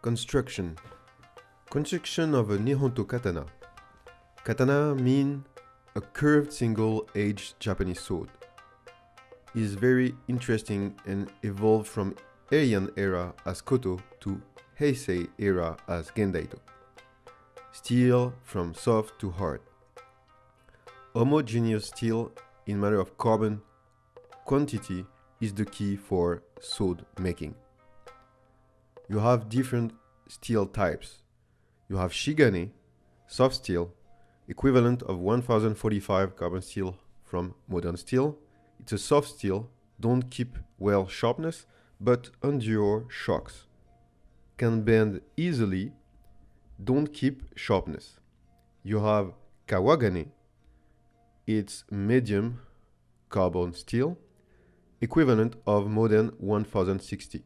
Construction Construction of a Nihonto katana. Katana mean a curved single-edged Japanese sword. Is very interesting and evolved from Heian era as koto to Heisei era as gendaito. Steel from soft to hard. Homogeneous steel in matter of carbon quantity is the key for sword making. You have different steel types. You have Shigane, soft steel, equivalent of 1045 carbon steel from modern steel. It's a soft steel, don't keep well sharpness, but endure shocks. Can bend easily, don't keep sharpness. You have Kawagane, it's medium carbon steel, equivalent of modern 1060.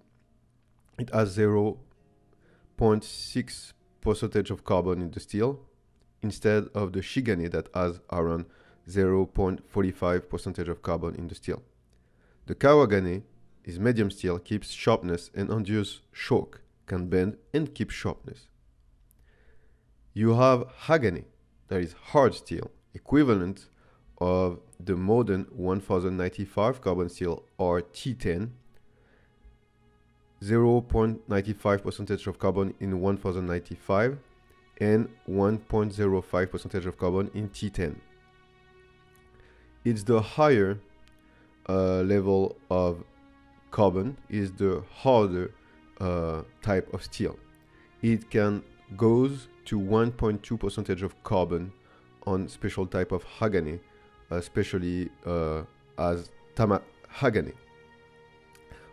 It has 0.6 percentage of carbon in the steel instead of the Shigane that has around 0.45 percentage of carbon in the steel. The Kawagane is medium steel, keeps sharpness and endures shock, can bend and keep sharpness. You have Hagane, that is hard steel, equivalent of the modern 1095 carbon steel or T10 0.95 percentage of carbon in 1095 and 1.05 percentage of carbon in T10. It's the higher uh, level of carbon is the harder uh, type of steel. It can goes to 1.2 percentage of carbon on special type of Hagane, especially uh, as Tamahagane.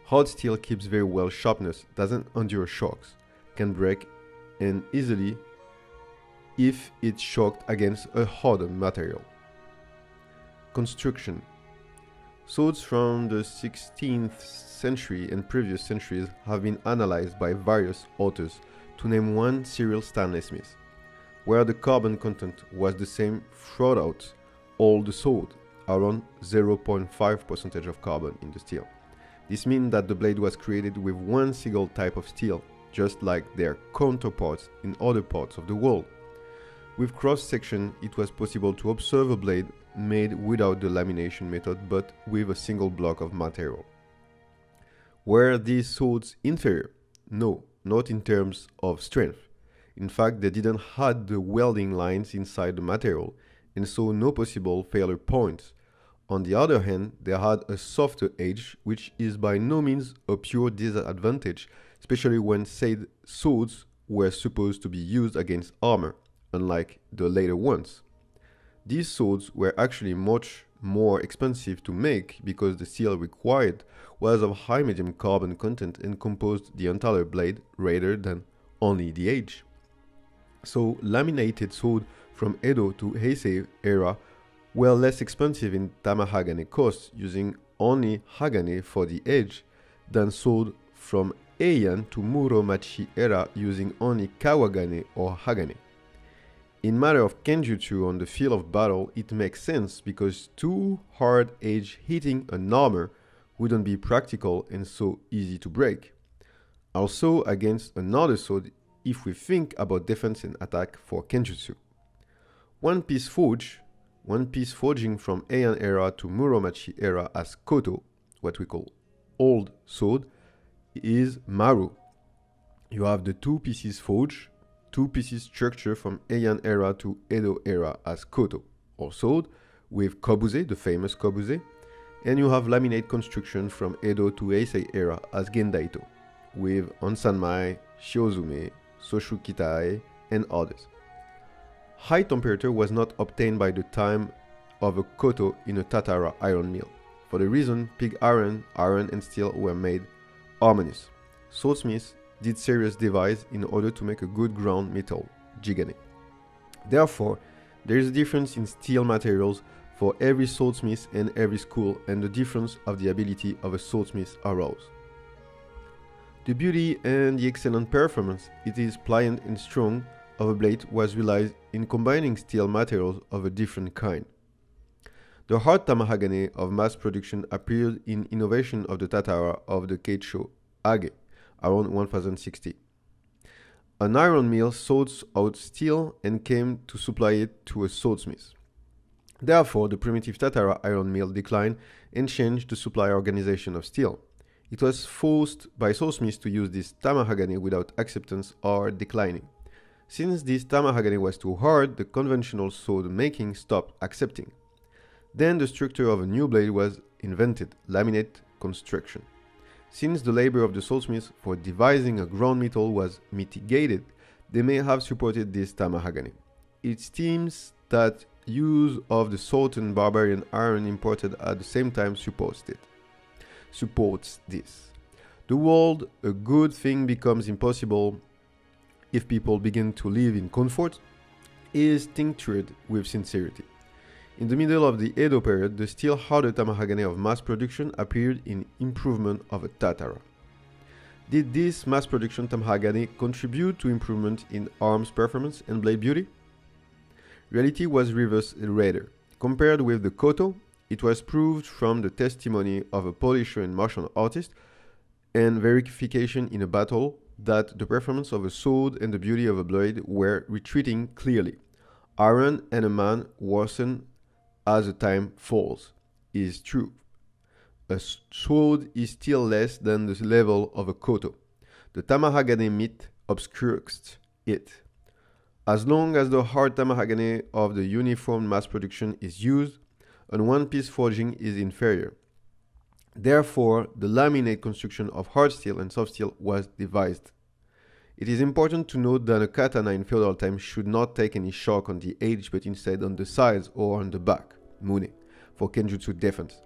Hard steel keeps very well sharpness, doesn't endure shocks, can break and easily if it's shocked against a harder material. Construction Swords from the 16th century and previous centuries have been analyzed by various authors to name one Cyril Stanley Smith, where the carbon content was the same throughout all the sword, around 0.5 percentage of carbon in the steel. This means that the blade was created with one single type of steel, just like their counterparts in other parts of the world. With cross section, it was possible to observe a blade made without the lamination method but with a single block of material. Were these swords inferior? No, not in terms of strength. In fact, they didn't have the welding lines inside the material and so no possible failure points on the other hand, they had a softer edge, which is by no means a pure disadvantage, especially when said swords were supposed to be used against armor, unlike the later ones. These swords were actually much more expensive to make because the steel required was of high medium carbon content and composed the entire blade rather than only the edge. So laminated sword from Edo to Heisei era were less expensive in Tamahagane coast using only Hagane for the edge than sold from Heian to Muromachi era using only Kawagane or Hagane. In matter of kenjutsu on the field of battle, it makes sense because two hard edge hitting an armor wouldn't be practical and so easy to break. Also against another sword if we think about defense and attack for kenjutsu. One piece forge one piece forging from Heian era to Muromachi era as koto, what we call old sword, is maru. You have the two pieces forge, two pieces structure from Heian era to Edo era as koto, or sword, with kobuse, the famous kobuse, and you have laminate construction from Edo to Heisei era as gendaito, with onsanmai, shiozume, soshu kitae, and others. High temperature was not obtained by the time of a koto in a Tatara iron mill. For the reason pig iron, iron and steel were made harmonious. Swordsmiths did serious device in order to make a good ground metal, jigane. Therefore, there is a difference in steel materials for every swordsmith and every school and the difference of the ability of a swordsmith arose. The beauty and the excellent performance it is pliant and strong of a blade was realized in combining steel materials of a different kind. The hard tamahagane of mass production appeared in innovation of the Tatara of the Keicho Age around 1060. An iron mill sought out steel and came to supply it to a swordsmith. Therefore, the primitive Tatara iron mill declined and changed the supply organization of steel. It was forced by swordsmiths to use this tamahagane without acceptance or declining. Since this tamahagane was too hard, the conventional sword making stopped accepting. Then the structure of a new blade was invented, laminate construction. Since the labor of the swordsmiths for devising a ground metal was mitigated, they may have supported this tamahagane. It seems that use of the salt and barbarian iron imported at the same time supports it. Supports this. The world, a good thing becomes impossible if people begin to live in comfort, is tinctured with sincerity. In the middle of the Edo period, the still harder tamahagane of mass production appeared in improvement of a Tatara. Did this mass production tamahagane contribute to improvement in arms performance and blade beauty? Reality was reversed rather. Compared with the Koto, it was proved from the testimony of a Polish and martial artist and verification in a battle that the performance of a sword and the beauty of a blade were retreating clearly. Iron and a man worsen as the time falls is true. A sword is still less than the level of a koto. The tamahagane myth obscures it. As long as the hard tamahagane of the uniform mass production is used, and one piece forging is inferior. Therefore, the laminate construction of hard steel and soft steel was devised. It is important to note that a katana in feudal times should not take any shock on the edge but instead on the sides or on the back. Mune, for Kenjutsu defense.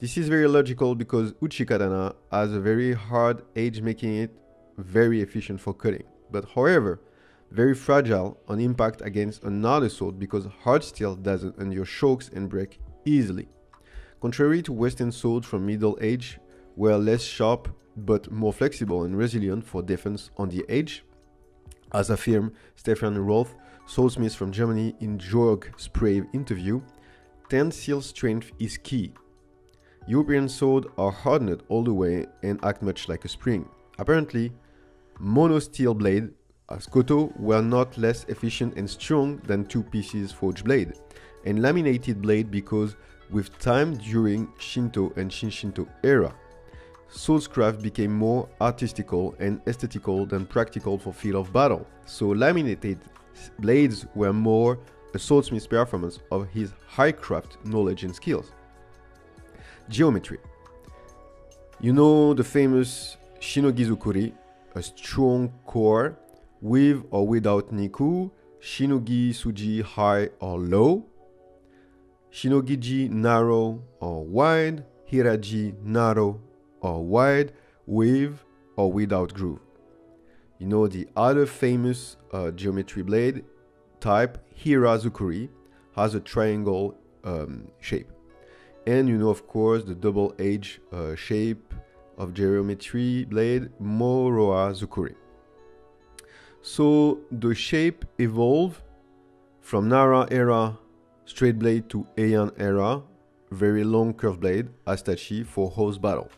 This is very logical because Uchi Katana has a very hard edge making it very efficient for cutting, but however, very fragile on impact against another sword because hard steel doesn't endure shocks and break easily. Contrary to Western swords from Middle Age, were less sharp but more flexible and resilient for defense on the edge, as affirmed Stefan Roth, swordsmith from Germany in Georg Sprague interview, Tensile strength is key. European swords are hardened all the way and act much like a spring. Apparently, mono steel blade as koto were not less efficient and strong than two pieces forged blade, and laminated blade because with time during Shinto and Shinshinto era, swordscraft became more artistical and aesthetical than practical for field of battle. So laminated blades were more a swordsmith's performance of his high craft knowledge and skills. Geometry. You know the famous Shinogizukuri, a strong core with or without Niku, Shinogi Suji high or low, Shinogiji narrow or wide, Hiraji narrow or wide, with or without groove. You know the other famous uh, geometry blade type Hirazukuri has a triangle um, shape. And you know, of course, the double edge uh, shape of geometry blade Moroha Zukuri. So the shape evolved from Nara era straight blade to Heian era, very long curved blade, Astachi for horse battle,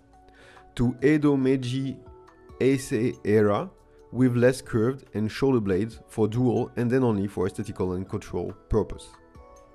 to Edo Meiji Heisei era, with less curved and shoulder blades for duel and then only for aesthetical and cultural purpose.